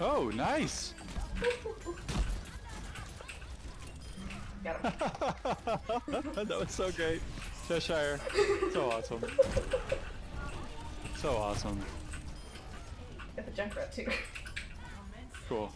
Oh, nice. That was so great. Cheshire. So awesome. So awesome. Got the Junkrat too. Cool.